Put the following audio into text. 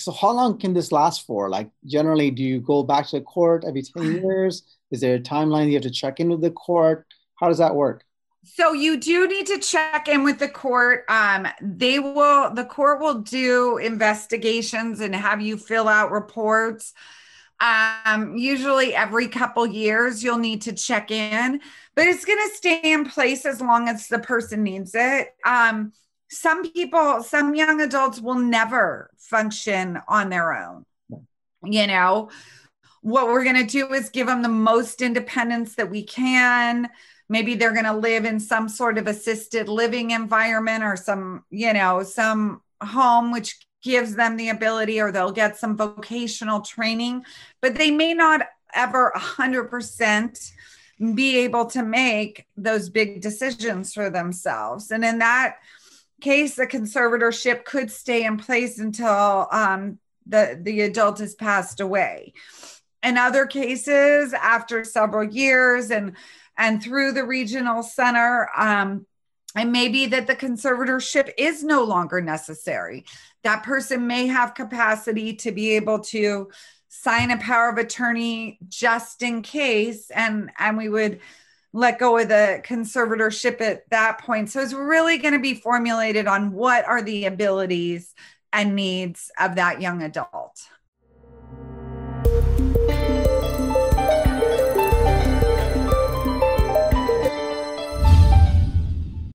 so how long can this last for? Like generally, do you go back to the court every 10 years? Is there a timeline you have to check in with the court? How does that work? So you do need to check in with the court. Um, they will, the court will do investigations and have you fill out reports. Um, usually every couple years you'll need to check in, but it's going to stay in place as long as the person needs it. Um, some people, some young adults will never function on their own. You know, what we're going to do is give them the most independence that we can. Maybe they're going to live in some sort of assisted living environment or some you know some home which gives them the ability or they'll get some vocational training but they may not ever 100% be able to make those big decisions for themselves. And in that case the conservatorship could stay in place until um, the the adult has passed away in other cases after several years and and through the regional center. Um, and maybe that the conservatorship is no longer necessary. That person may have capacity to be able to sign a power of attorney just in case, and and we would let go of the conservatorship at that point. So it's really going to be formulated on what are the abilities and needs of that young adult.